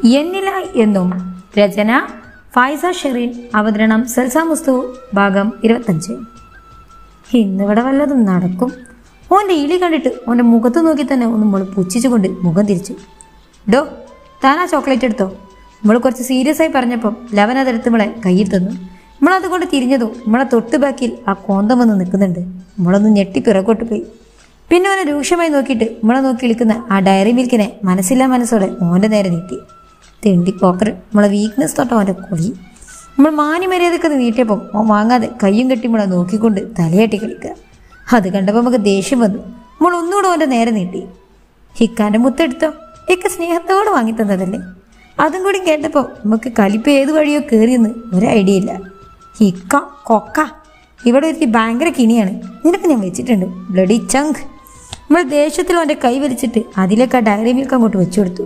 എന്നില എന്നും രചന ഫൈസ ഷെറീൻ അവതരണം സൽസ മുസ്തു ഭാഗം ഇരുപത്തഞ്ച്. ഇന്നിവിടെ വല്ലതും നടക്കും. ഓന്റെ ഇലി കണ്ടിട്ട് ഓന്റെ മുഖത്ത് നോക്കി തന്നെ ഒന്ന് മോൾ പുച്ഛിച്ചുകൊണ്ട് മുഖം തിരിച്ചു. ഡോ താനാ ചോക്ലേറ്റ് എടുത്തോ? നമ്മൾ കുറച്ച് സീരിയസ് ആയി പറഞ്ഞപ്പം ലവൻ അതെടുത്ത് നമ്മളെ കയ്യിൽ തന്നു. നമ്മളതുകൊണ്ട് തിരിഞ്ഞതും നമ്മളെ തൊട്ട് ബാക്കിൽ ആ കോന്തം വന്ന് നിൽക്കുന്നുണ്ട്. നമ്മളൊന്ന് ഞെട്ടി പിറകോട്ട് പോയി. പിന്നെ അവനെ രൂക്ഷമായി നോക്കിയിട്ട് നമ്മളെ നോക്കി വിളിക്കുന്ന ആ ഡയറി മിൽക്കിനെ മനസ്സില്ലാ മനസ്സോടെ മോന്റെ നേരെ നീട്ടി. തെണ്ടി പോക്കർ നമ്മളെ വീക്ക്നെസ് തൊട്ട അവന്റെ കൊളി നമ്മൾ മാന്യമര്യാദക്ക് നീട്ടിയപ്പം ഓൻ വാങ്ങാതെ കയ്യും കെട്ടി നമ്മളെ നോക്കിക്കൊണ്ട് തലയാട്ടി കളിക്കുക അത് കണ്ടപ്പോൾ നമുക്ക് ദേഷ്യം വന്നു. നമ്മൾ ഒന്നുകൂടെ അവന്റെ നേരെ നീട്ടി. ഹിക്കാന്റെ മുത്തെടുത്തോ ഇക്ക സ്നേഹത്തോടെ വാങ്ങി തന്നതല്ലേ? അതും കൂടി കേട്ടപ്പോൾ നമുക്ക് കലിപ്പ് ഏത് വഴിയോ കയറിയെന്ന് ഒരു ഐഡിയ ഇല്ല. ഹിക്ക കൊക്ക. ഇവിടെ ഒരു ഭയങ്കര കിണിയാണ്. നിനക്ക് ഞാൻ വെച്ചിട്ടുണ്ട്. ബ്ലഡി ചങ്ക് നമ്മൾ ദേഷ്യത്തിൽ അവന്റെ കൈ വലിച്ചിട്ട് അതിലേക്ക് ആ ഡയറി മിൽക്ക് അങ്ങോട്ട് വെച്ചു കൊടുത്തു.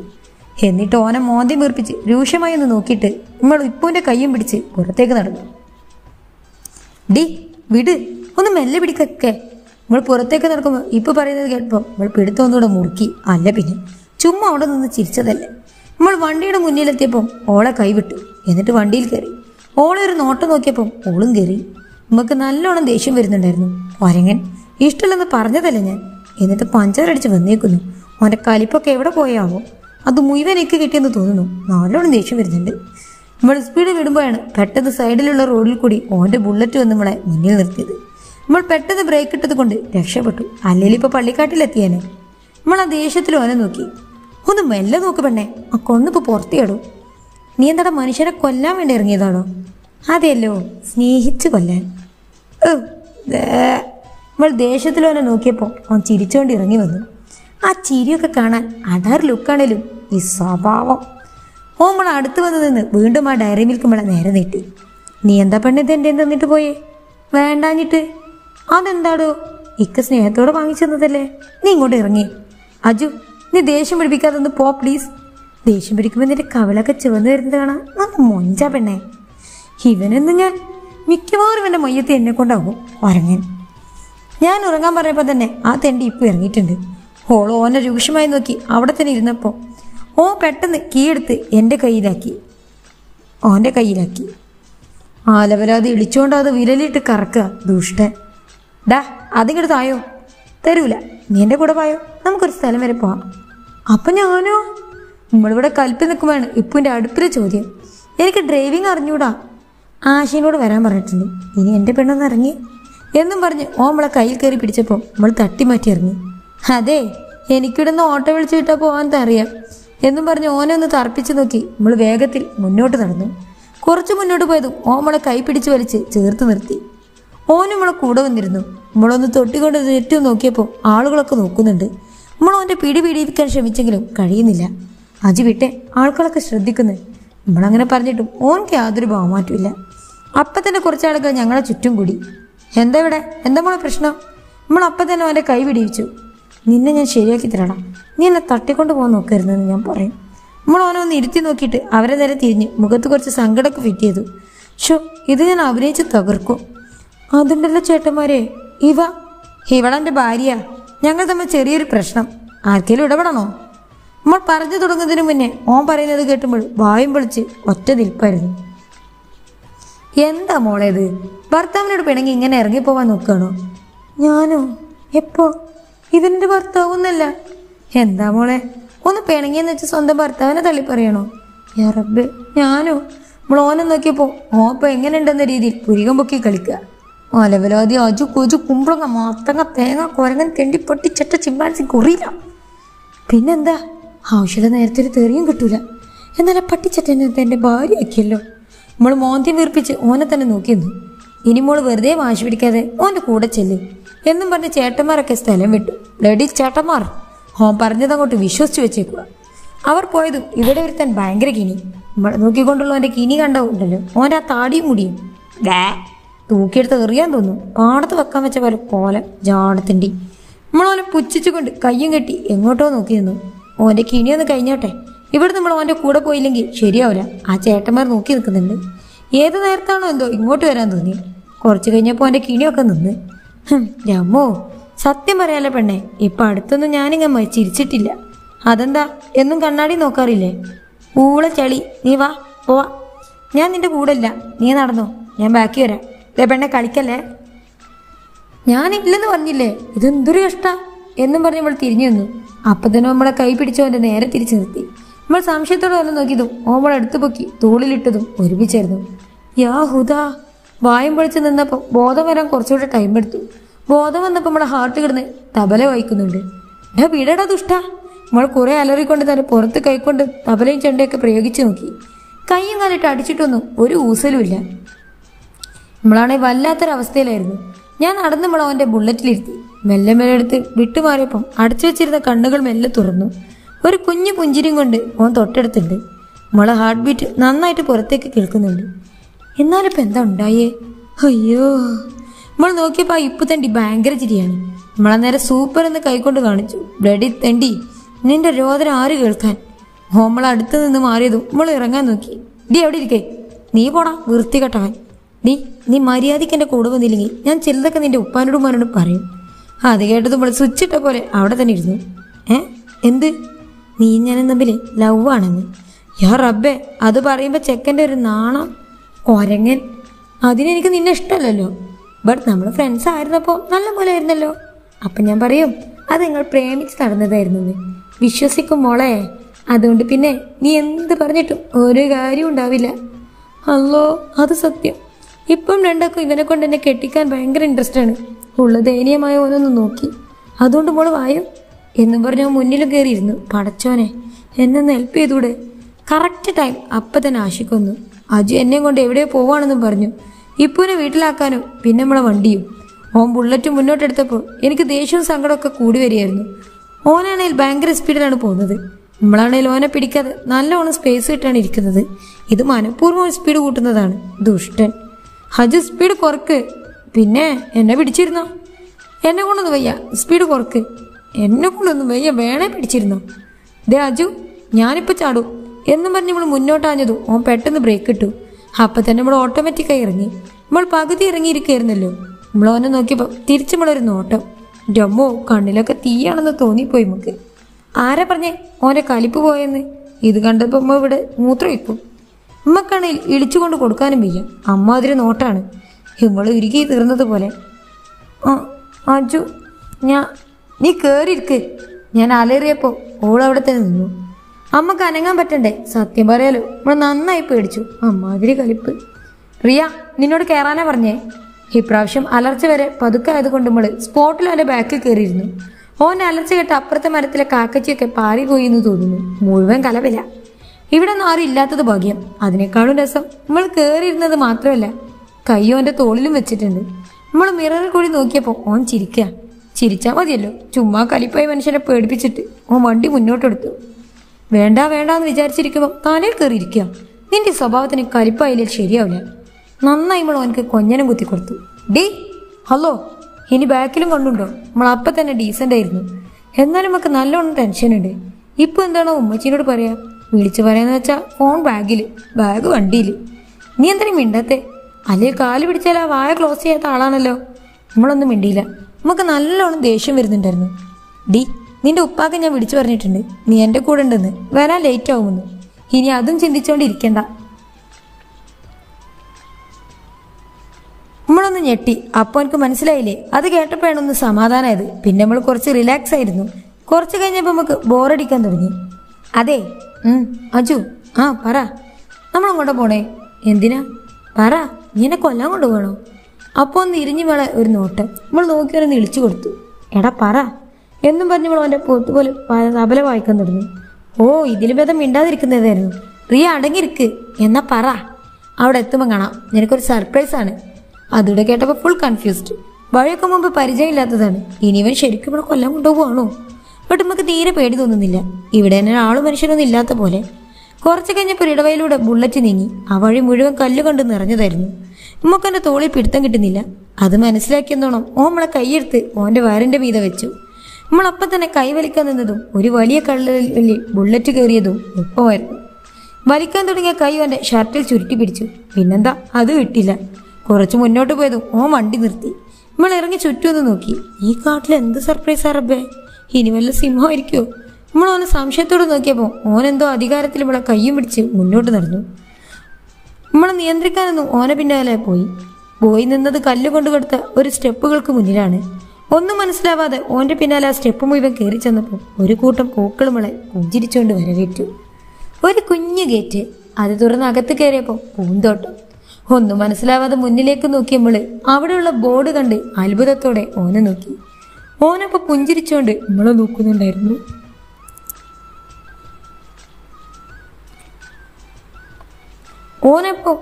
എന്നിട്ട് ഓനെ മോന്തി വീർപ്പിച്ച് രൂക്ഷമായി ഒന്ന് നോക്കിയിട്ട് നമ്മൾ ഇപ്പൂന്റെ കൈയും പിടിച്ച് പുറത്തേക്ക് നടന്നു. ഡി വിട് ഒന്ന് മെല്ലെ പിടിക്കൊക്കെ. നമ്മൾ പുറത്തേക്ക് നടക്കുമ്പോൾ ഇപ്പൊ പറയുന്നത് കേട്ടപ്പോൾ നമ്മൾ പിടുത്തൊന്നുകൂടെ മുറുക്കി. അല്ല പിന്നെ ചുമ്മാ അവിടെ നിന്ന് ചിരിച്ചതല്ലേ. നമ്മൾ വണ്ടിയുടെ മുന്നിലെത്തിയപ്പം ഓളെ കൈവിട്ടു. എന്നിട്ട് വണ്ടിയിൽ കയറി. ഓളെ ഒരു നോട്ടം നോക്കിയപ്പം ഓളും കയറി. നമുക്ക് നല്ലോണം ദേഷ്യം വരുന്നുണ്ടായിരുന്നു. വരങ്ങൻ ഇഷ്ടമില്ലെന്ന് പറഞ്ഞതല്ലേ ഞാൻ? എന്നിട്ട് പഞ്ചറടിച്ച് വന്നേക്കുന്നു. ഓന്റെ കലിപ്പൊക്കെ എവിടെ പോയാവോ? അത് മുഴുവൻ എനിക്ക് കിട്ടിയെന്ന് തോന്നുന്നു. നല്ലോണം ദേഷ്യം വരുന്നുണ്ട്. നമ്മൾ സ്പീഡ് വിടുമ്പോഴാണ് പെട്ടെന്ന് സൈഡിലുള്ള റോഡിൽ കൂടി ഓന്റെ ബുള്ളറ്റ് വന്ന് നമ്മളെ മുന്നിൽ നിർത്തിയത്. നമ്മൾ പെട്ടെന്ന് ബ്രേക്ക് ഇട്ടത് കൊണ്ട് രക്ഷപ്പെട്ടു. അല്ലെങ്കിൽ ഇപ്പോൾ പള്ളിക്കാട്ടിലെത്തിയേനെ. നമ്മൾ ആ ദേഷ്യത്തിൽ ഓനെ നോക്കി. ഒന്ന് മെല്ലെ നോക്ക് പെണ്ണേ. ആ കൊണ്ടിപ്പോൾ പുറത്തിയാടും. നീ എന്താടാ മനുഷ്യരെ കൊല്ലാൻ വേണ്ടി ഇറങ്ങിയതാണോ? അതെയല്ലോ. സ്നേഹിച്ച് കൊല്ലാൻ. നമ്മൾ ദേഷ്യത്തിൽ ഓനെ നോക്കിയപ്പോൾ അവൻ ചിരിച്ചുകൊണ്ട് ഇറങ്ങി വന്നു. ആ ചിരിയൊക്കെ കാണാൻ അടാർ ലുക്കാണേലും ഈ സ്വഭാവം. ഓമ്മൾ അടുത്ത് വന്നു നിന്ന് വീണ്ടും ആ ഡയറി മിൽക്ക് നേരെ നീട്ടി. നീ എന്താ പെണ്ണിത് എന്റെ തന്നിട്ട് പോയേ? വേണ്ടാഞ്ഞിട്ട്. അതെന്താടോ? ഇക്ക സ്നേഹത്തോടെ വാങ്ങിച്ചെന്നതല്ലേ നീ ഇങ്ങോട്ട് ഇറങ്ങി. അജു നീ ദേഷ്യം പിടിപ്പിക്കാതെ ഒന്ന് പോ പ്ലീസ് ദേഷ്യം പിടിക്കുമ്പോൾ നിന്റെ കവിളൊക്കെ ചുവന്ന് വരുന്നത് കാണാൻ നല്ല മൊഞ്ച പെണ്ണേ. ഇവനെന്ന് ഞാൻ മിക്കവാറും എന്റെ മയ്യത്തെ എന്നെ കൊണ്ടാകും ഉറങ്ങൻ. ഞാൻ ഉറങ്ങാൻ പറഞ്ഞപ്പോൾ തന്നെ ആ തെണ്ടി ഇപ്പോൾ ഇറങ്ങിയിട്ടുണ്ട്. ഓൾ ഓനെ രൂക്ഷമായി നോക്കി. അവിടെ തന്നെ ഇരുന്നപ്പോൾ ഓ പെട്ടെന്ന് കീയെടുത്ത് എന്റെ കയ്യിലാക്കി. ഓന്റെ കയ്യിലാക്കി. ആലവരാതെ ഇളിച്ചുകൊണ്ട് അത് വിരലിട്ട് കറക്കുക ദുഷ്ടൻ. ഡാ അതിങ്ങോട്ട് തായോ? തരൂല. നീ എന്റെ കൂടെ പായോ നമുക്കൊരു സ്ഥലം വരെ പോവാം. അപ്പം ഞാനോ? നമ്മളിവിടെ കൽപ്പി നിൽക്കുമ്പോഴാണ് ഇപ്പുന്റെ അടുപ്പിലെ ചോദ്യം. എനിക്ക് ഡ്രൈവിംഗ് അറിഞ്ഞൂടാ. ആശയനോട് വരാൻ പറഞ്ഞിട്ടുണ്ട്. ഇനി എന്റെ പെണ്ണൊന്ന് ഇറങ്ങി. എന്നും പറഞ്ഞ് ഓ നമ്മളെ കയ്യിൽ കയറി പിടിച്ചപ്പോൾ നമ്മൾ തട്ടി മാറ്റി ഇറങ്ങി. അതെ എനിക്കിടുന്ന് ഓട്ടോ വിളിച്ചു വിട്ടാൽ പോകാൻ അറിയാം എന്നും പറഞ്ഞ് ഓനെ ഒന്ന് തർപ്പിച്ച് നോക്കി. നമ്മൾ വേഗത്തിൽ മുന്നോട്ട് നടന്നു. കുറച്ച് മുന്നോട്ട് പോയതും ഓമളെ കൈ പിടിച്ച് വലിച്ച് ചേർത്ത് നിർത്തി. ഓനുമ്മളെ നമ്മളെ കൂടെ വന്നിരുന്നു. നമ്മളൊന്ന് തൊട്ടിക്കൊണ്ട് നെറ്റും നോക്കിയപ്പോൾ ആളുകളൊക്കെ നോക്കുന്നുണ്ട്. നമ്മൾ ഓന്റെ പിടി പിടിയിരിക്കാൻ ശ്രമിച്ചെങ്കിലും കഴിയുന്നില്ല. അജി വിട്ടെ ആൾക്കാരൊക്കെ ശ്രദ്ധിക്കുന്നു. നമ്മളങ്ങനെ പറഞ്ഞിട്ടും ഓൻക്ക് യാതൊരു ഭാവമാറ്റമില്ല അപ്പം തന്നെ കുറച്ചാളുകൾ ഞങ്ങളെ ചുറ്റും കൂടി. എന്താ ഇവിടെ? എന്താ മോളെ പ്രശ്നം? നമ്മൾ അപ്പം തന്നെ അവന്റെ കൈ പിടിവിച്ചു നിന്നെ ഞാൻ ശരിയാക്കി തരണം. നീ എന്നെ തട്ടിക്കൊണ്ട് പോകാൻ നോക്കരുതെന്ന് ഞാൻ പറയും. നമ്മൾ ഓനെ ഒന്ന് ഇരുത്തി നോക്കിയിട്ട് അവരെ നേരെ തിരിഞ്ഞ് മുഖത്ത് കുറച്ച് സങ്കടമൊക്കെ ഫിറ്റ് ചെയ്തു. ഷോ ഇത് ഞാൻ അഭിനയിച്ച് തകർക്കും. അതുണ്ടല്ലോ ചേട്ടന്മാരെ ഇവ. ഇവളെന്റെ ഭാര്യ. ഞങ്ങൾ തമ്മിൽ ചെറിയൊരു പ്രശ്നം. ആർക്കെങ്കിലും ഇടപെടണോ? നമ്മൾ പറഞ്ഞു തുടങ്ങുന്നതിന് മുന്നേ ഓൻ പറയുന്നത് കേട്ടുമ്പോൾ വായും പൊളിച്ച് ഒറ്റ നിൽപ്പായിരുന്നു. എന്താ മോളേത് ഭർത്താവിനോട് പിണങ്ങി ഇങ്ങനെ ഇറങ്ങിപ്പോവാൻ നോക്കുകയാണോ? ഞാനോ? എപ്പോ? ഇവന്റെ ഭർത്താവൊന്നല്ല. എന്താ മോളെ? ഒന്ന് പിണങ്ങിയെന്ന് വെച്ച് സ്വന്തം ഭർത്താവിനെ തള്ളി പറയണോ? യാ ഞാനോ? മോനെ നോക്കിയപ്പോ ഇപ്പം എങ്ങനെയുണ്ടെന്ന രീതിയിൽ പുരികം പൊക്കി കളിക്കുക ഓലവലാതി അജു കൊജു കുമ്പളങ്ങ മാത്തങ്ങ തേങ്ങ കൊരങ്ങൻ തെണ്ടി പൊട്ടി ചട്ട ചിമ്പാൻസി കുറിയില്ല പിന്നെന്താ? ആവശ്യത നേരത്തെ ഒരു തെറിയും കിട്ടൂല. എന്നാലും പട്ടിച്ചട്ടനെ എന്റെ ഭാര്യയാക്കിയല്ലോ നമ്മൾ മോന്തി വീർപ്പിച്ച് ഓനെ തന്നെ നോക്കിയിരുന്നു ഇനി മോൾ വെറുതെ വാശി പിടിക്കാതെ ഓന്റെ കൂടെ ചെല്ല് എന്നും പറഞ്ഞ് ചേട്ടന്മാരൊക്കെ സ്ഥലം വിട്ടു. ബ്ലഡി ചേട്ടന്മാർ. ഓൻ പറഞ്ഞത് അങ്ങോട്ട് വിശ്വസിച്ച് വെച്ചേക്കുക അവർ പോയതും ഇവിടെ ഒരുത്തൻ ഭയങ്കര കിനി നോക്കിക്കൊണ്ടുള്ള ഓന്റെ കിനി കണ്ടല്ലോ ഓന്റെ ആ താടിയും മുടിയും. ഡേ തൂക്കിയെടുത്ത് എറിയാൻ തോന്നും പാടത്ത് വെക്കാൻ വെച്ച പോലെ കോലം ജാടത്തിന്റെ നമ്മളോനെ പുച്ഛിച്ചുകൊണ്ട് കയ്യും കെട്ടി എങ്ങോട്ടോ നോക്കി നിന്നു. ഓന്റെ കിണിയൊന്ന് കഴിഞ്ഞോട്ടെ. ഇവിടെ നമ്മൾ ഓന്റെ കൂടെ പോയില്ലെങ്കിൽ ശരിയാവില്ല. ആ ചേട്ടന്മാർ നോക്കി നിൽക്കുന്നുണ്ട്. ഏത് നേരത്താണോ എന്തോ ഇങ്ങോട്ട് വരാൻ തോന്നി കുറച്ച് കഴിഞ്ഞപ്പോൾ എന്റെ കിണിയൊക്കെ നിന്ന്. രമോ സത്യം പറയാലോ പെണ്ണെ ഇപ്പം അടുത്തൊന്നും ഞാനിങ്ങ ചിരിച്ചിട്ടില്ല അതെന്താ? എന്നും കണ്ണാടി നോക്കാറില്ലേ? ഊള ചളി നീ വാ പോവാ. ഞാൻ നിന്റെ കൂടെ ഇല്ല. നീ നടന്നോ. ഞാൻ ബാക്കി വരാം. ദേ പെണ്ണെ കളിക്കല്ലേ? ഞാനില്ലെന്ന് പറഞ്ഞില്ലേ? ഇതെന്തൊരു കഷ്ട? എന്നും പറഞ്ഞ് നമ്മൾ തിരിഞ്ഞു നിന്നു. അപ്പം തന്നെ നമ്മളെ കൈ പിടിച്ചവന്റെ നേരെ തിരിച്ചു നിർത്തി. നമ്മൾ സംശയത്തോടെ വന്ന് നോക്കിയതും ഓമൾ അടുത്ത് പൊക്കി തോളിലിട്ടതും ഒരുമിച്ചായിരുന്നു യാ ഹുദാ വായും പൊളിച്ച് നിന്നപ്പോൾ ബോധം വരാൻ കുറച്ചുകൂടെ ടൈം എടുത്തു. ബോധം വന്നപ്പോൾ നമ്മളെ ഹാർട്ട് കിടന്ന് തബല വായിക്കുന്നുണ്ട് ഡാ വിടടാ ദുഷ്ട. നമ്മൾ കുറെ അലറിക്കൊണ്ട് തന്നെ പുറത്ത് കൈക്കൊണ്ട് തബലയും ചെണ്ടയൊക്കെ പ്രയോഗിച്ചു നോക്കി. കൈയും കാലിട്ട് അടിച്ചിട്ടൊന്നും ഒരു ഊസലുമില്ല നമ്മളാണെങ്കിൽ വല്ലാത്തൊരവസ്ഥയിലായിരുന്നു. ഞാൻ നടന്ന് നമ്മൾ അവന്റെ ബുള്ളറ്റിലിരുത്തി. മെല്ലെ മെല്ലെ എടുത്ത് വിട്ടുമാറിയപ്പം അടച്ചു വെച്ചിരുന്ന കണ്ണുകൾ മെല്ലെ തുറന്നു. ഒരു കുഞ്ഞു പുഞ്ചിരിയും കൊണ്ട് ഓൻ തൊട്ടടുത്തുണ്ട്. നമ്മളെ ഹാർട്ട് ബീറ്റ് നന്നായിട്ട് പുറത്തേക്ക് കേൾക്കുന്നുണ്ട്. എന്നാലിപ്പോൾ എന്താ ഉണ്ടായേ? അയ്യോ. നമ്മൾ നോക്കിയപ്പോൾ ആ ഇപ്പ് തണ്ടി ഭയങ്കര ചിരിയാണ്. നമ്മളെ നേരെ സൂപ്പർ എന്ന് കൈകൊണ്ട് കാണിച്ചു. ബ്ലഡി തണ്ടി നിന്റെ രോദന ആര് കേൾക്കാൻ? ഹോമൾ അടുത്ത് നിന്ന് മാറിയതും നമ്മൾ ഇറങ്ങാൻ നോക്കി. ഡി എവിടെ ഇരിക്കേ. നീ പോടാ വൃത്തികെട്ടവൻ. ഡി നീ മര്യാദയ്ക്ക് എന്റെ കൂടെ വന്നില്ലെങ്കിൽ ഞാൻ ചിലതൊക്കെ നിന്റെ ഉപ്പാനോടും ഉമ്മാനോടും പറയും. അത് കേട്ടത് നമ്മൾ സ്വിച്ച് ഇട്ട പോലെ അവിടെ തന്നെ ഇരുന്നു. ഏ എന്ത്? നീ ഞാനും തമ്മിൽ ലവ് ആണെന്ന്. യാ റബ്ബേ അത് പറയുമ്പോൾ ചെക്കന്റെ ഒരു നാണം. ഒരങ്ങൻ. അതിനെനിക്ക് നിന്നെ ഇഷ്ടമല്ലല്ലോ. ബട്ട് നമ്മൾ ഫ്രണ്ട്സ് ആയിരുന്നപ്പോൾ നല്ല പോലെ ആയിരുന്നല്ലോ അപ്പം ഞാൻ പറയും അത് നിങ്ങൾ പ്രേമിച്ച് നടന്നതായിരുന്നു വിശ്വസിക്കും മോളെ. അതുകൊണ്ട് പിന്നെ നീ എന്ത് പറഞ്ഞിട്ടും ഒരു കാര്യവും ഉണ്ടാവില്ല. അല്ലോ അത് സത്യം. ഇപ്പം രണ്ടാക്കും ഇവനെ കൊണ്ട് എന്നെ കെട്ടിക്കാൻ ഭയങ്കര ഇൻട്രസ്റ്റ് ആണ്. ഉള്ള ദയനീയമായ ഓനൊന്ന് നോക്കി. അതുകൊണ്ട് മോൾ വായോ? എന്നും പറഞ്ഞ് മുന്നിലും കയറിയിരുന്നു. പടച്ചോനെ എന്നെ ഹെൽപ്പ് ചെയ്തൂടെ? കറക്റ്റ് ടൈം അപ്പം തന്നെ ആശിക്കൊന്നു. അജു എന്നെ കൊണ്ട് എവിടെ പോവാണെന്നും പറഞ്ഞു. ഇപ്പൂനെ വീട്ടിലാക്കാനും പിന്നെ നമ്മളെ വണ്ടിയും. ഓൻ ബുള്ളറ്റ് മുന്നോട്ടെടുത്തപ്പോൾ എനിക്ക് ദേഷ്യവും സങ്കടമൊക്കെ കൂടി വരികയായിരുന്നു. ഓനാണെങ്കിൽ ഭയങ്കര സ്പീഡിലാണ് പോകുന്നത്. നമ്മളാണെങ്കിൽ ഓനെ പിടിക്കാതെ നല്ലോണം സ്പേസ് ഇട്ടാണ് ഇരിക്കുന്നത്. ഇത് മനഃപൂർവം സ്പീഡ് കൂട്ടുന്നതാണ്. ദുഷ്ടൻ. ഹജ് സ്പീഡ് കുറക്ക്. പിന്നെ എന്നെ പിടിച്ചിരുന്നോ? എന്നെ കൊണ്ടൊന്നും വയ്യ. സ്പീഡ് കുറക്ക്. എന്നെ കൊണ്ടൊന്നും വയ്യ. വേണേ പിടിച്ചിരുന്നോ? ദേ അജു ഞാനിപ്പോൾ ചാടും. എന്നും പറഞ്ഞ് നമ്മൾ മുന്നോട്ടാഞ്ഞതും ഓൻ പെട്ടെന്ന് ബ്രേക്ക് ഇട്ടു. അപ്പൊ തന്നെ നമ്മൾ ഓട്ടോമാറ്റിക്കായി ഇറങ്ങി. നമ്മൾ പകുതി ഇറങ്ങിയിരിക്കുകയായിരുന്നല്ലോ നമ്മൾ ഓനെ നോക്കിയപ്പോൾ തിരിച്ച് നമ്മളൊരു നോട്ടം. ഡമ്മോ കണ്ണിലൊക്കെ തീയാണെന്ന് തോന്നിപ്പോയി നമുക്ക് ആരാ പറഞ്ഞേ ഓനെ കലിപ്പ് പോയെന്ന്? ഇത് കണ്ടപ്പോൾ അമ്മ ഇവിടെ മൂത്രം വയ്ക്കും ഉമ്മക്കാണെങ്കിൽ ഇളിച്ചുകൊണ്ട് കൊടുക്കാനും വയ്യ. അമ്മ അതിന് നോട്ടാണ്. നമ്മൾ ഉരുകി തീർന്നത് പോലെ. ആ അജു ഞാ നീ കേറിയിരിക്ക്. ഞാൻ അലേറിയപ്പോ ഓൾ അവിടെ തന്നെ നിന്നു. അമ്മയ്ക്ക് കനങ്ങാൻ പറ്റണ്ടേ? സത്യം പറയാലോ. നമ്മൾ നന്നായി പേടിച്ചു. അമ്മാതിരി കലിപ്പ്. റിയ നിന്നോട് കയറാനാ പറഞ്ഞേ? ഇപ്രാവശ്യം അലർച്ച വരെ പതുക്കെ ആയതുകൊണ്ട് നമ്മൾ സ്പോട്ടിൽ അവന്റെ ബാക്കിൽ കയറിയിരുന്നു ഓൻ അലർച്ച കേട്ട് അപ്പുറത്തെ മരത്തിലെ കാക്കച്ചിയൊക്കെ പാറി പോയി എന്ന് തോന്നുന്നു. മുഴുവൻ കലവില ഇവിടെ ഒന്നും ആരും ഇല്ലാത്തത് ഭാഗ്യം. അതിനേക്കാളും രസം നമ്മൾ കയറിയിരുന്നത് മാത്രമല്ല. കയ്യോന്റെ തോളിലും വെച്ചിട്ടുണ്ട്. നമ്മൾ മിററിൽ കൂടി നോക്കിയപ്പോൾ ഓൻ ചിരിക്കുക ചിരിച്ചാൽ മതിയല്ലോ. ചുമ്മാ കലിപ്പായി മനുഷ്യനെ പേടിപ്പിച്ചിട്ട് ഓൻ വണ്ടി മുന്നോട്ടെടുത്തു വേണ്ട വേണ്ട എന്ന് വിചാരിച്ചിരിക്കുമ്പോൾ തലയിൽ കയറിയിരിക്കുക. നിന്റെ സ്വഭാവത്തിന് കലിപ്പായില്ലേ ശരിയാവില്ല. നന്നായി നമ്മൾ അവനക്ക് കൊഞ്ഞനും കുത്തി കൊടുത്തു. ഡീ ഹലോ ഇനി ബാക്കിലും കൊണ്ടുണ്ടോ നമ്മൾ അപ്പം തന്നെ ഡീസന്റ് ആയിരുന്നു. എന്നാലും നമുക്ക് നല്ലോണം ടെൻഷനുണ്ട് ഇപ്പം എന്താണോ ഉമ്മച്ചീനോട് പറയാ? വിളിച്ചു പറയാന്ന് വെച്ചാൽ ഫോൺ ബാഗിൽ ബാഗ് വണ്ടിയിൽ നീ എന്തിനും മിണ്ടത്തെ? അല്ലെങ്കിൽ കാൽ പിടിച്ചാൽ ആ വായ ക്ലോസ് ചെയ്യാത്ത ആളാണല്ലോ. നമ്മളൊന്നും മിണ്ടിയില്ല. നമുക്ക് നല്ലോണം ദേഷ്യം വരുന്നുണ്ടായിരുന്നു. ഡി നിന്റെ ഉപ്പാക്ക് ഞാൻ വിളിച്ചു പറഞ്ഞിട്ടുണ്ട്. നീ എന്റെ കൂടെ ഉണ്ടെന്ന്. വരാൻ ലേറ്റ് ആവുമെന്ന്. ഇനി അതും ചിന്തിച്ചുകൊണ്ടിരിക്കണ്ട നമ്മളൊന്ന് ഞെട്ടി. അപ്പോൾ എനിക്ക് മനസ്സിലായില്ലേ? അത് കേട്ടപ്പോഴാണ് ഒന്ന് സമാധാനമായത് പിന്നെ നമ്മൾ കുറച്ച് റിലാക്സ് ആയിരുന്നു. കുറച്ച് കഴിഞ്ഞപ്പോൾ നമുക്ക് ബോറടിക്കാൻ തുടങ്ങി. അതെ. അജു. ആ പറ. നമ്മൾ അങ്ങോട്ട് പോണേ? എന്തിനാ? പറ. നീ എന്നെ കൊല്ലാൻ കൊണ്ടുപോകണോ? അപ്പോൾ ഒന്ന് ഇരിഞ്ഞു വേള ഒരു നോട്ട്. നമ്മൾ നോക്കിയൊന്ന് ഇളിച്ചു കൊടുത്തു. എടാ പറ. എന്നും പറഞ്ഞപ്പോൾ അവന്റെ പോലെ തബല വായിക്കാൻ തുടങ്ങി. ഓ ഇതിൽ ഭേദം മിണ്ടാതിരിക്കുന്നതായിരുന്നു. റിയ അടങ്ങിയിരിക്ക്. എന്നാ പറ. അവിടെ എത്തുമ്പോൾ കാണാം. നിനക്കൊരു സർപ്രൈസ് ആണ്. അതുകൂടെ കേട്ടപ്പോൾ ഫുൾ കൺഫ്യൂസ്ഡ് വഴിയൊക്കെ മുമ്പ് പരിചയമില്ലാത്തതാണ്. ഇനി ഇവൻ ശരിക്കും ഇവിടെ കൊല്ലം കൊണ്ടുപോവാണോ? ബട്ട് നമുക്ക് തീരെ പേടി തോന്നുന്നില്ല. ഇവിടെ തന്നെ ആളും മനുഷ്യനൊന്നും ഇല്ലാത്ത പോലെ. കുറച്ച് കഴിഞ്ഞപ്പോൾ ഇടവയിലൂടെ ബുള്ളറ്റ് നീങ്ങി. ആ വഴി മുഴുവൻ കല്ല് കണ്ട് നിറഞ്ഞതായിരുന്നു. നമുക്കെന്റെ തോളിൽ പിടുത്തം കിട്ടുന്നില്ല. അത് മനസ്സിലാക്കിയെന്നോണം ഓ നമ്മളെ കൈയെടുത്ത് ഓന്റെ വയറിന്റെ മീത വെച്ചു. നമ്മളപ്പം തന്നെ കൈവലിക്കാൻ നിന്നതും ഒരു വലിയ കള്ളിൽ ബുള്ളറ്റ് കയറിയതും ഒപ്പമായിരുന്നു വലിക്കാൻ തുടങ്ങിയ കൈ അവന്റെ ഷർട്ടിൽ ചുരുട്ടി പിടിച്ചു. പിന്നെന്താ? അത് വിട്ടില്ല കുറച്ച് മുന്നോട്ട് പോയതും ഓ വണ്ടി നിർത്തി. നമ്മൾ ഇറങ്ങി ചുറ്റും ഒന്ന് നോക്കി. ഈ കാട്ടിൽ എന്ത് സർപ്രൈസ് റബ്ബേ? ഇനി വല്ല സിംഹമായിരിക്കുമോ നമ്മൾ ഓനെ സംശയത്തോട് നോക്കിയപ്പോൾ ഓനെന്തോ അധികാരത്തിൽ ഇവിടെ കയ്യും പിടിച്ച് മുന്നോട്ട് നടന്നു. നമ്മളെ നിയന്ത്രിക്കാനൊന്നും ഓനെ പിന്നാലെ പോയി. പോയി നിന്നത് കല്ലുകൊണ്ട് കൊടുത്ത ഒരു സ്റ്റെപ്പുകൾക്ക് മുന്നിലാണ്. ഒന്നും മനസ്സിലാവാതെ ഓന്റെ പിന്നാലെ ആ സ്റ്റെപ്പ് മുഴുവൻ കയറി ചെന്നപ്പോൾ ഒരു കൂട്ടം പൂക്കളുമളെ പുഞ്ചിരിച്ചുകൊണ്ട് വരവേറ്റു. ഒരു കുഞ്ഞു ഗേറ്റ് അത് തുറന്ന് അകത്ത് കയറിയപ്പോൾ പൂന്തോട്ടം. ഒന്നും മനസ്സിലാവാതെ മുന്നിലേക്ക് നോക്കിയപ്പോൾ അവിടെയുള്ള ബോർഡ് കണ്ട് അത്ഭുതത്തോടെ ഓനെ നോക്കി. ഓനപ്പോൾ പുഞ്ചിരിച്ചുകൊണ്ട് നമ്മളെ നോക്കുന്നുണ്ടായിരുന്നു. ഓനപ്പോൾ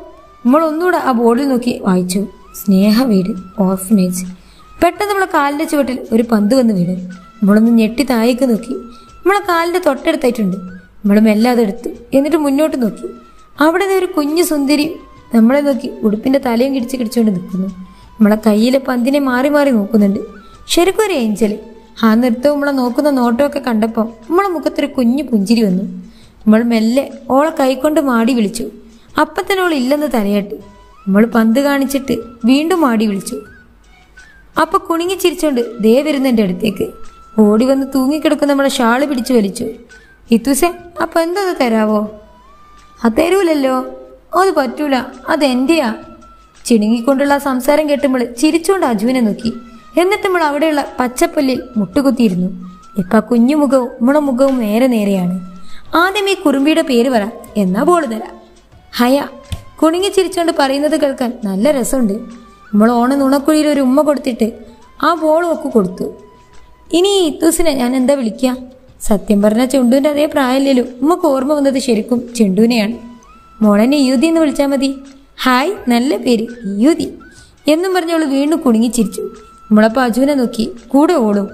നമ്മൾ ഒന്നുകൂടെ ആ ബോർഡിൽ നോക്കി വായിച്ചു. സ്നേഹ വീട് ഓർഫനേജ്. പെട്ടെന്ന് നമ്മളെ കാലിന്റെ ചുവട്ടിൽ ഒരു പന്ത് വന്ന് വീണ്. നമ്മളൊന്ന് ഞെട്ടി താഴേക്ക് നോക്കി. നമ്മളെ കാലിന്റെ തൊട്ടടുത്തായിട്ടുണ്ട്. നമ്മൾ മെല്ലാതെ എടുത്തു എന്നിട്ട് മുന്നോട്ട് നോക്കി. അവിടെ ഒരു കുഞ്ഞു സുന്ദരി നമ്മളെ നോക്കി ഉടുപ്പിന്റെ തലയും കിടിച്ച് കിടിച്ചുകൊണ്ട് നിൽക്കുന്നു. നമ്മളെ കയ്യിലെ പന്തിനെ മാറി മാറി നോക്കുന്നുണ്ട്. ശരിക്കും ഒരു ഏഞ്ചൽ ആ നൃത്തം നമ്മളെ നോക്കുന്ന നോട്ടമൊക്കെ കണ്ടപ്പോൾ നമ്മളെ മുഖത്തൊരു കുഞ്ഞു പുഞ്ചിരി വന്നു. നമ്മൾ മെല്ലെ ഓളെ കൈകൊണ്ട് മാടി വിളിച്ചു. അപ്പം തന്നെ ഓൾ ഇല്ലെന്ന് തലയാട്ടി. നമ്മൾ പന്ത് കാണിച്ചിട്ട് വീണ്ടും മാടി വിളിച്ചു. അപ്പൊ കുണുങ്ങി ചിരിച്ചോണ്ട് ദേ വരുന്ന എന്റെ അടുത്തേക്ക്. ഓടി വന്ന് തൂങ്ങിക്കിടക്കുന്ന നമ്മളെ ഷാൾ പിടിച്ചു വലിച്ചു. ഇത്തുസെ അപ്പൊ എന്താ തരാവോ? അത് തരൂലല്ലോ. അത് പറ്റൂല. അതെന്റെയാ ചിണുങ്ങിക്കൊണ്ടുള്ള സംസാരം കേട്ടുമ്പോൾ ചിരിച്ചുകൊണ്ട് അജുവിനെ നോക്കി. എന്നിട്ട് നമ്മൾ അവിടെയുള്ള പച്ചപ്പല്ലിൽ മുട്ടുകുത്തിയിരുന്നു. ഇപ്പൊ കുഞ്ഞു മുഖവും നമ്മുടെ മുഖവും നേരെ നേരെയാണ്. ആദ്യം ഈ കുറുമ്പിയുടെ പേര് പറ. എന്നാ ബോൾ തരാം. ഹയ കുണുങ്ങി ചിരിച്ചുകൊണ്ട് പറയുന്നത് കേൾക്കാൻ നല്ല രസമുണ്ട്. നമ്മൾ ഓണ നുണക്കുഴിയിൽ ഒരു ഉമ്മ കൊടുത്തിട്ട് ആ ബോളും ഒക്കെ കൊടുത്തു. ഇനി ഇത്തൂസിനെ ഞാൻ എന്താ വിളിക്കുക സത്യം പറഞ്ഞ ചെണ്ടുവിന്റെ അതേ പ്രായമില്ലല്ലോ ഉമ്മക്ക് ഓർമ്മ വന്നത് ശരിക്കും ചെണ്ടുവിനെയാണ്. മോളെന്നെ യുതി എന്ന് വിളിച്ചാൽ മതി. ഹായ് നല്ല പേര്. യുതി. എന്നും പറഞ്ഞവൾ വീണ്ടും കുടുങ്ങിച്ചിരിച്ചു നമ്മളപ്പോൾ അജുവിനെ നോക്കി കൂടെ ഓടും.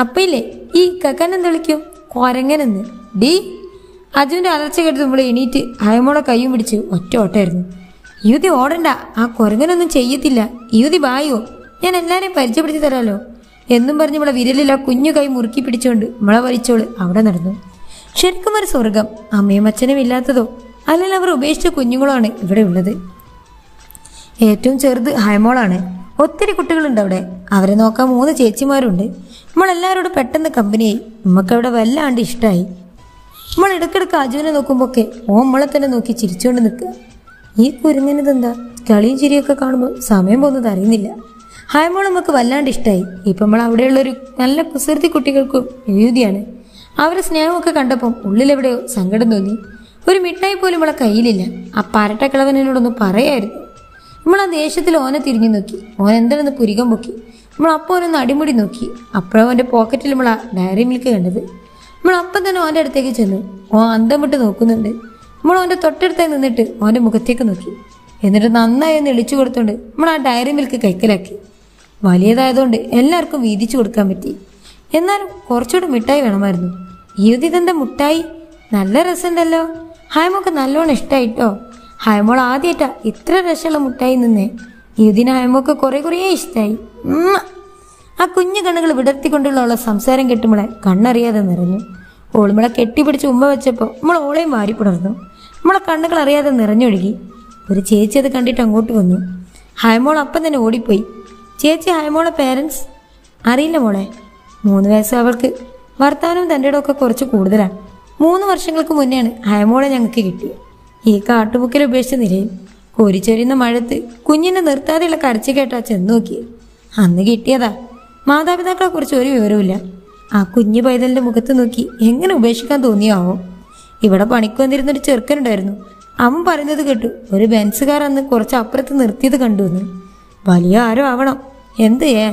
അപ്പയില്ലേ? ഈ കക്കൻ എന്ത് വിളിക്കും? കൊരങ്ങനെന്ന്. ഡി. അജുവിന്റെ അലർച്ച കേട്ട് നമ്മൾ എണീറ്റ് അയമോളെ കൈയും പിടിച്ച് ഒറ്റ ഓട്ടായിരുന്നു യുതി ഓടണ്ട. ആ കുരങ്ങനൊന്നും ചെയ്യത്തില്ല. യുതി വായോ. ഞാൻ എല്ലാരെയും പരിചയപ്പെടുത്തി തരാലോ. എന്നും പറഞ്ഞ് ഇവിടെ വിരലിൽ ആ കുഞ്ഞു കൈ മുറുക്കി പിടിച്ചുകൊണ്ട് നമ്മളെ വലിച്ചോൾ. അവിടെ നടന്നു. ശരിക്കും ഒരു സ്വർഗം. അമ്മയും അച്ഛനും ഇല്ലാത്തതോ? അല്ലെങ്കിൽ അവർ ഉപേക്ഷിച്ച കുഞ്ഞുങ്ങളാണ് ഇവിടെ ഉള്ളത്? ഏറ്റവും ചെറുത് ഹൈമോളാണ് ഒത്തിരി കുട്ടികളുണ്ട് അവിടെ. അവരെ നോക്കാൻ മൂന്ന് ചേച്ചിമാരുണ്ട്. നമ്മളെല്ലാവരോടും പെട്ടെന്ന് കമ്പനിയായി. നമുക്ക് അവിടെ വല്ലാണ്ട് ഇഷ്ടമായി നമ്മൾ ഇടയ്ക്കിടയ്ക്ക് അജുവിനെ നോക്കുമ്പോഴൊക്കെ ഓ നമ്മളെ തന്നെ നോക്കി ചിരിച്ചുകൊണ്ട് നിൽക്കുക. ഈ കുരുങ്ങനതെന്താ കളിയും ചിരിയൊക്കെ കാണുമ്പോൾ സമയം പോകുന്നത് അറിയുന്നില്ല. ഹായ്മോൾ നമുക്ക് വല്ലാണ്ട് ഇഷ്ടമായി ഇപ്പം നമ്മൾ അവിടെയുള്ളൊരു നല്ല കുസൃതി കുട്ടികൾക്കും എഴുതിയാണ് അവരുടെ സ്നേഹമൊക്കെ കണ്ടപ്പം ഉള്ളിലെവിടെയോ സങ്കടം തോന്നി. ഒരു മിഠായി പോലും നമ്മളെ കയ്യിലില്ല. ആ പരട്ടക്കിളവനോടൊന്ന് പറയായിരുന്നു. നമ്മൾ ആ ദേഷ്യത്തിൽ ഓനെ തിരിഞ്ഞു നോക്കി. ഓൻ എന്താണെന്ന് പുരികം പൊക്കി. നമ്മൾ അപ്പോൾ ഓനൊന്ന് അടിമുടി നോക്കി. അപ്പോഴും അവന്റെ പോക്കറ്റിൽ നമ്മൾ ആ ഡയറി മിൽക്ക് കണ്ടത്. നമ്മൾ അപ്പം തന്നെ ഓന്റെ അടുത്തേക്ക് ചെന്നു. ഓ അന്തം വിട്ട് നോക്കുന്നുണ്ട്. നമ്മൾ അവന്റെ തൊട്ടടുത്തായി നിന്നിട്ട് അവന്റെ മുഖത്തേക്ക് നോക്കി. എന്നിട്ട് നന്നായി ഒന്ന് എളിച്ചു കൊടുത്തോണ്ട് നമ്മൾ ആ ഡയറി മിൽക്ക് കൈക്കലാക്കി. വലിയതായതുകൊണ്ട് എല്ലാവർക്കും വീതിച്ചു കൊടുക്കാൻ പറ്റി. എന്നാലും കുറച്ചുകൂടെ മിഠായി വേണമായിരുന്നു. യുവതി ഇതെന്താ മുട്ടായി? നല്ല രസമുണ്ടല്ലോ. ഹായ്മോക്ക് നല്ലോണം ഇഷ്ടമായിട്ടോ ഹായ്മോൾ ആദ്യമായിട്ടാ ഇത്ര രസമുള്ള മുട്ടായി നിന്നേ. യുവതിന് ഹായ്മോക്ക് കുറെ കുറേ ഇഷ്ടമായി ആ കുഞ്ഞു കണ്ണുകൾ വിടർത്തിക്കൊണ്ടുള്ള സംസാരം കെട്ടുമ്പോളെ കണ്ണറിയാതെ നിറഞ്ഞു. ഓളുമ്പളെ കെട്ടിപ്പിടിച്ച് ഉമ്മ വെച്ചപ്പോൾ നമ്മൾ ഓളെയും വാരി നമ്മളെ കണ്ണുകൾ അറിയാതെ നിറഞ്ഞൊഴുകി. ഒരു ചേച്ചി അത് കണ്ടിട്ട് അങ്ങോട്ട് വന്നു. ഹൈമോൾ അപ്പം തന്നെ ഓടിപ്പോയി. ചേച്ചി ഹൈമോളെ പേരൻസ് അറിയില്ല മോളെ. മൂന്ന് വയസ്സ് അവൾക്ക്. വർത്തമാനവും തന്റെ ഇടമൊക്കെ കുറച്ച് കൂടുതലാണ് മൂന്ന് വർഷങ്ങൾക്ക് മുന്നെയാണ് ഹയമോളെ ഞങ്ങൾക്ക് കിട്ടിയത്. ഈ കാട്ടുമുക്കിൽ ഉപേക്ഷിച്ച നിലയിൽ കോരിച്ചൊരിയുന്ന മഴത്ത് കുഞ്ഞിനെ നിർത്താതെയുള്ള കരച്ചു കേട്ടാ ചെന്ന് നോക്കിയത് അന്ന് കിട്ടിയതാ. മാതാപിതാക്കളെ കുറിച്ച് ഒരു വിവരവുമില്ല. ആ കുഞ്ഞു പൈതലിന്റെ മുഖത്ത് നോക്കി എങ്ങനെ ഉപേക്ഷിക്കാൻ തോന്നിയാവോ ഇവിടെ പണിക്ക് വന്നിരുന്നൊരു ചെറുക്കനുണ്ടായിരുന്നു അവൻ പറയുന്നത് കേട്ടു ഒരു ബെൻസുകാർ അന്ന് കുറച്ച് അപ്പുറത്ത് നിർത്തിയത് കണ്ടു എന്ന് വലിയ ആരോ ആവണം എന്ത് ഏ?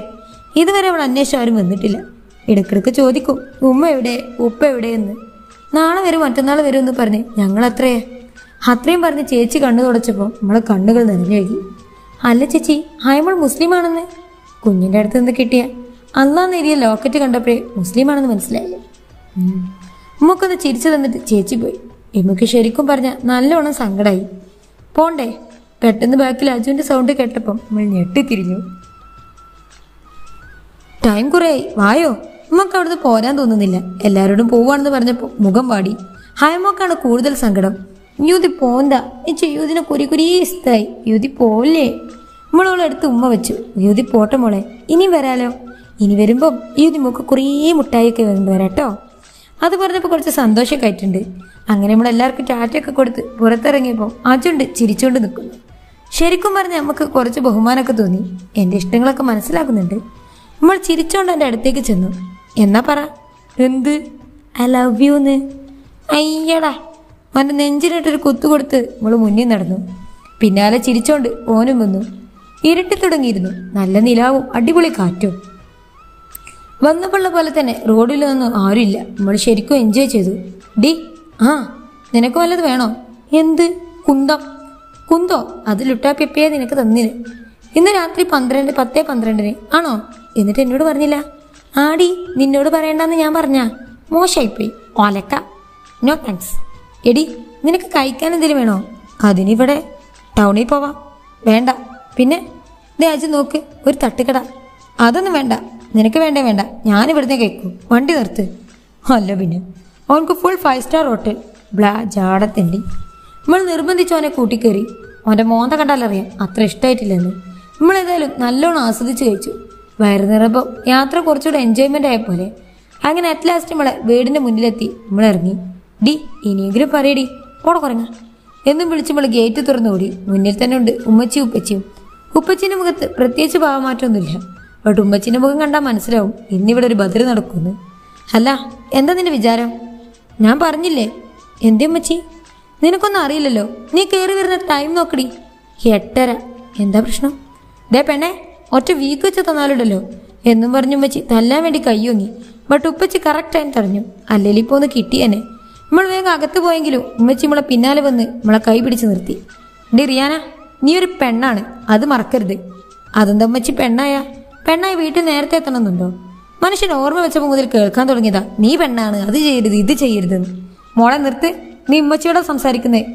ഇതുവരെ അവൾ അന്വേഷണം ആരും വന്നിട്ടില്ല. ഇടക്കിടക്ക് ചോദിക്കും ഉമ്മ എവിടെ? ഉപ്പ എവിടെ എന്ന് നാളെ വരും മറ്റന്നാൾ വരും എന്ന് പറഞ്ഞ് ഞങ്ങൾ അത്രയേ അത്രയും പറഞ്ഞ് ചേച്ചി കണ്ണു തുടച്ചപ്പോൾ നമ്മളെ കണ്ണുകൾ നിറഞ്ഞൊഴുകി അല്ല ചേച്ചി ഹൈമൾ മുസ്ലിമാണെന്ന്? കുഞ്ഞിന്റെ അടുത്ത് നിന്ന് കിട്ടിയ. അന്നാന്ന് എരിയ ലോക്കറ്റ് കണ്ടപ്പോഴേ മുസ്ലിമാണെന്ന് മനസ്സിലായി. ഉം. ഉമ്മക്കൊന്ന് ചിരിച്ചു തന്നിട്ട് ചേച്ചി പോയി. എമ്മക്ക് ശരിക്കും പറഞ്ഞ നല്ലോണം സങ്കടമായി പോണ്ടേ? പെട്ടെന്ന് ബാക്കിൽ അജുവിന്റെ സൗണ്ട് കേട്ടപ്പം നമ്മൾ ഞെട്ടിത്തിരിഞ്ഞു. ടൈം കുറേയായി. വായോ? ഉമ്മക്ക് അവിടുന്ന് പോരാൻ തോന്നുന്നില്ല. എല്ലാവരോടും പോവാണെന്ന് പറഞ്ഞപ്പോൾ മുഖം വാടി. ഹയമോക്കാണ് കൂടുതൽ സങ്കടം. യൂതി പോന്താ. ഇച്ച യൂതിനെ കുരി കുരീ ഇഷ്ടായി. യൂതി പോലേ അടുത്ത് ഉമ്മ വെച്ചു. യൂതി പോട്ടെ മോളെ. ഇനി വരാലോ? ഇനി വരുമ്പം യൂതി മുക്ക് കുറേ മുട്ടായിയൊക്കെ വരാട്ടോ? അത് പറഞ്ഞപ്പോൾ കുറച്ച് സന്തോഷമൊക്കെ ആയിട്ടുണ്ട്. അങ്ങനെ നമ്മൾ എല്ലാവർക്കും ടാറ്റയൊക്കെ കൊടുത്ത് പുറത്തിറങ്ങിയപ്പോൾ അജുണ്ട് ചിരിച്ചുകൊണ്ട് നിൽക്കുന്നു. ശരിക്കും പറഞ്ഞാൽ നമുക്ക് കുറച്ച് ബഹുമാനമൊക്കെ തോന്നി. എന്റെ ഇഷ്ടങ്ങളൊക്കെ മനസ്സിലാക്കുന്നുണ്ട്. നമ്മൾ ചിരിച്ചുകൊണ്ട് എന്റെ അടുത്തേക്ക് ചെന്നു. എന്നാ പറ? എന്ത്? ഐ ലവ് യു എന്ന് അയ്യടാ. അവന്റെ നെഞ്ചിനിട്ടൊരു കുത്തു കൊടുത്ത് നമ്മൾ മുന്നിൽ നടന്നു. പിന്നാലെ ചിരിച്ചോണ്ട് ഓനും വന്നു. ഇരുട്ടി തുടങ്ങിയിരുന്നു. നല്ല നിലാവും അടിപൊളി കാറ്റും. വന്നപ്പോഴുള്ള പോലെ തന്നെ റോഡിലൊന്നും ആരുമില്ല. നമ്മൾ ശരിക്കും എൻജോയ് ചെയ്തു. ഡി ആ നിനക്ക് വല്ലത് വേണോ? എന്ത്? കുന്തം. കുന്തോ? അത് ലുട്ടാപ്പിയപ്പയെ നിനക്ക് തന്നിന്. ഇന്ന് രാത്രി പന്ത്രണ്ട് പത്തേ പന്ത്രണ്ടിന്. ആണോ? എന്നിട്ട് എന്നോട് പറഞ്ഞില്ല. ആടി നിന്നോട് പറയണ്ടെന്ന് ഞാൻ പറഞ്ഞാ. മോശമായിപ്പോയി ഓലക്ക നോ താങ്ക്സ് എടി നിനക്ക് കഴിക്കാൻ എന്തെങ്കിലും വേണോ? അതിനിവിടെ ടൗണിൽ പോവാം. വേണ്ട. പിന്നെ ദേ അജ് നോക്ക് ഒരു തട്ടുകട. അതൊന്നും വേണ്ട. നിനക്ക് വേണ്ട വേണ്ട. ഞാൻ ഇവിടുന്ന് കേൾക്കും. വണ്ടി നിർത്ത്. അല്ല പിന്നെ. അവനക്ക് ഫുൾ ഫൈവ് സ്റ്റാർ ഹോട്ടൽ ബ്ലാ ജാടത്തിന്റെ. നമ്മൾ നിർബന്ധിച്ചു അവനെ കൂട്ടിക്കയറി അവന്റെ മോന്ത കണ്ടാലറിയാം അത്ര ഇഷ്ടമായിട്ടില്ലെന്ന് നമ്മൾ ഏതായാലും നല്ലോണം ആസ്വദിച്ച് കഴിച്ചു. വയറ് നിറപ്പം യാത്ര കുറച്ചുകൂടെ എൻജോയ്മെന്റ് ആയ പോലെ. അങ്ങനെ അറ്റ് ലാസ്റ്റ് നമ്മളെ വീടിന്റെ മുന്നിലെത്തി. നമ്മൾ ഇറങ്ങി ഡി ഇനിയെങ്കിലും പറയടി. ഓടെ കുറങ്ങ. എന്നും വിളിച്ച് നമ്മൾ ഗേറ്റ് തുറന്നു ഓടി മുന്നിൽ തന്നെ ഉണ്ട് ഉമ്മച്ചിയും ഉപ്പച്ചിയും. ഉപ്പച്ചീന്റെ മുഖത്ത് പ്രത്യേകിച്ച് ഭാവമാറ്റമൊന്നുമില്ല. ബട്ട് ഉമ്മച്ചിന്റെ മുഖം കണ്ടാൽ മനസ്സിലാവും ഇന്നിവിടെ ഒരു ബദർ നടക്കുന്നു. അല്ല എന്താ നിന്റെ വിചാരം? ഞാൻ പറഞ്ഞില്ലേ? എന്തേ ഉമ്മച്ചി? നിനക്കൊന്നും അറിയില്ലല്ലോ. നീ കയറി വരുന്ന ടൈം നോക്കടി. എട്ടര. എന്താ പ്രശ്നം? ദേ പെണ്ണേ ഒറ്റ വീക്ക് വെച്ച് തന്നാലുണ്ടല്ലോ എന്നും പറഞ്ഞു ഉമ്മച്ചി തല്ലാൻ വേണ്ടി കയ്യൊങ്ങി ബട്ട് ഉപ്പച്ചി കറക്റ്റ് ടൈം തടഞ്ഞു. അല്ലെങ്കിൽ ഇപ്പോൾ ഒന്ന് കിട്ടിയനെ നമ്മൾ വേഗം അകത്ത് പോയെങ്കിലും ഉമ്മച്ചി നമ്മളെ പിന്നാലെ വന്ന് നമ്മളെ കൈ പിടിച്ച് നിർത്തി. ഡി റിയാന നീ ഒരു പെണ്ണാണ്. അത് മറക്കരുത്. അതെന്താ ഉമ്മച്ചി പെണ്ണായ? പെണ്ണായി വീട്ടിൽ നേരത്തെ എത്തണമെന്നുണ്ടോ? മനുഷ്യൻ ഓർമ്മ വെച്ചപ്പോൾ മുതൽ കേൾക്കാൻ തുടങ്ങിയതാ. നീ പെണ്ണാണ് അത് ചെയ്യരുത് ഇത് ചെയ്യരുതെന്ന്. മോളെ നിർത്ത് നീ ഉമ്മച്ചിയോടെ സംസാരിക്കുന്നേ.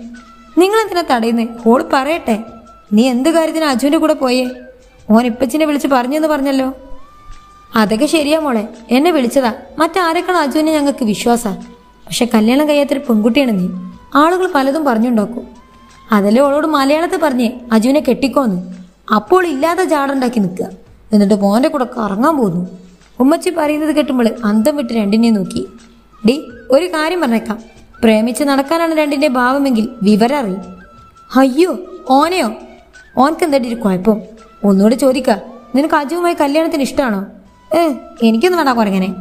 നിങ്ങൾ എന്തിനാ തടയുന്നേ? ഓൾ പറയട്ടെ. നീ എന്ത് കാര്യത്തിന് അജുവിന്റെ കൂടെ പോയേ? ഓൻ ഇപ്പച്ചിനെ വിളിച്ച് പറഞ്ഞെന്ന് പറഞ്ഞല്ലോ. അതൊക്കെ ശരിയാ മോളെ. എന്നെ വിളിച്ചതാ. മറ്റാരൊക്കെയാണ് അജുവിനെ ഞങ്ങൾക്ക് വിശ്വാസാ? പക്ഷെ കല്യാണം കഴിയാത്തൊരു പെൺകുട്ടിയാണ് നീ. ആളുകൾ പലതും പറഞ്ഞുണ്ടാക്കും. അതല്ലേ ഓളോട് മലയാളത്തിൽ പറഞ്ഞേ അജുവിനെ കെട്ടിക്കോന്ന്. അപ്പോൾ ഇല്ലാതെ ജാടുണ്ടാക്കി നിൽക്കുക. എന്നിട്ട് മോന്റെ കൂടെ കറങ്ങാൻ പോകുന്നു ഉമ്മച്ചി പറയുന്നത് കേട്ടുമ്പോൾ അന്തം വിട്ട് രണ്ടിനെ നോക്കി. ഡി ഒരു കാര്യം പറഞ്ഞേക്കാം. പ്രേമിച്ച് നടക്കാനാണ് രണ്ടിന്റെ ഭാവമെങ്കിൽ വിവരം അറിയും. അയ്യോ ഓനെയോ? ഓനക്ക് എന്താ ഒരു കുഴപ്പം? ഒന്നുകൂടെ ചോദിക്ക. നിനക്ക് അജുവുമായി കല്യാണത്തിന് ഇഷ്ടമാണോ ഏ എനിക്കൊന്നും വേണ്ട കുറങ്ങനെ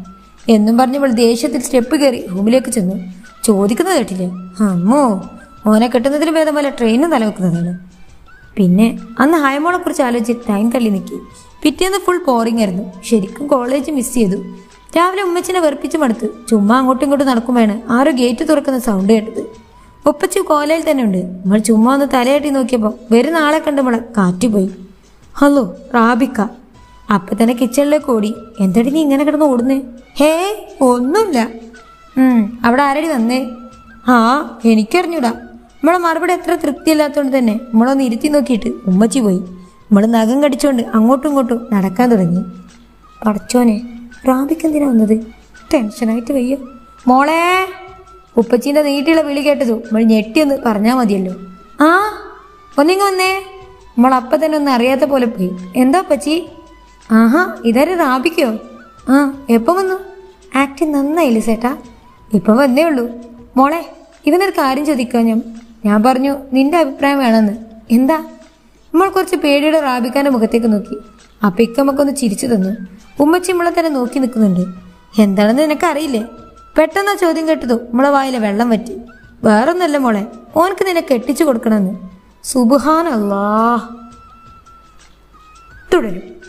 എന്നും പറഞ്ഞപ്പോൾ ദേഷ്യത്തിൽ സ്റ്റെപ്പ് കയറി റൂമിലേക്ക് ചെന്നു. ചോദിക്കുന്നത് കേട്ടില്ലേ? അമ്മോ ഓനെ കിട്ടുന്നതിന് ഭേദം പോലെ ട്രെയിനും തലവെക്കുന്നതാണ്. പിന്നെ അന്ന് ഹയമോളെ കുറിച്ച് ആലോചിച്ച് ടൈം തള്ളി നിൽക്കി പിറ്റേന്ന് ഫുൾ ബോറിംഗ് ആയിരുന്നു. ശരിക്കും കോളേജ് മിസ് ചെയ്തു. രാവിലെ ഉമ്മച്ചിനെ വെറുപ്പിച്ച് മടുത്ത് ചുമ്മാ അങ്ങോട്ടും ഇങ്ങോട്ടും നടക്കുമ്പോഴാണ് ആരോ ഗേറ്റ് തുറക്കുന്ന സൗണ്ട് കേട്ടത്. ഒപ്പച്ചു കോലയിൽ തന്നെ ഉണ്ട്. നമ്മൾ ചുമ്മാ ഒന്ന് തലയാട്ടി നോക്കിയപ്പോൾ വരുന്ന ആളെ കണ്ടുമ്പോൾ കാറ്റുപോയി. ഹലോ റാബിക്ക. അപ്പൊ തന്നെ കിച്ചണിലേക്ക് ഓടി. എന്തടി നീ ഇങ്ങനെ കിടന്ന് ഓടുന്നേ? ഹേ ഒന്നുമില്ല. അവിടെ ആരടി വന്നേ? ആ എനിക്കറിഞ്ഞൂടാ. നമ്മളെ മറുപടി എത്ര തൃപ്തിയില്ലാത്തതുകൊണ്ട് തന്നെ നമ്മളൊന്ന് ഇരുത്തി നോക്കിയിട്ട് ഉമ്മച്ചി പോയി. നമ്മൾ നഖം കടിച്ചോണ്ട് അങ്ങോട്ടും ഇങ്ങോട്ടും നടക്കാൻ തുടങ്ങി. പടച്ചോനെ റാബിക്ക് എന്തിനാ വന്നത്? ടെൻഷനായിട്ട് വയ്യോ. മോളെ ഉപ്പച്ചീന്റെ നീട്ടിയുള്ള വിളി കേട്ടതു നമ്മൾ ഞെട്ടിയൊന്ന് പറഞ്ഞാൽ മതിയല്ലോ. ആ ഒന്നിങ്ങ വന്നേ. നമ്മൾ അപ്പം തന്നെ ഒന്നും അറിയാത്ത പോലെ പോയി. എന്താ പച്ചി ആഹാ ഇതാരും റാബിക്കോ? ആ എപ്പം വന്നു? ആക്ടി നന്നായില്ലേ ചേട്ടാ ഇപ്പം വന്നേ ഉള്ളൂ. മോളെ ഇവനൊരു കാര്യം ചോദിക്കാൻ ഞാൻ. ഞാൻ പറഞ്ഞു നിന്റെ അഭിപ്രായം വേണമെന്ന്. എന്താ? നമ്മൾ കുറച്ച് പേടിയുടെ റാബിക്കാന്റെ മുഖത്തേക്ക് നോക്കി. അപ്പൊ ഇക്കമ്മക്കൊന്ന് ചിരിച്ചു തന്നു. ഉമ്മച്ചി നമ്മളെ തന്നെ നോക്കി നിൽക്കുന്നുണ്ട്. എന്താണെന്ന് നിനക്കറിയില്ലേ? പെട്ടെന്ന് ആ ചോദ്യം കേട്ടതു നമ്മളെ വായിലെ വെള്ളം വറ്റി. വേറൊന്നല്ല മോളെ ഓനക്ക് നിന്നെ കെട്ടിച്ചു കൊടുക്കണമെന്ന്. സുബുഹാൻ സുബുഹാനല്ലാ തുടരും.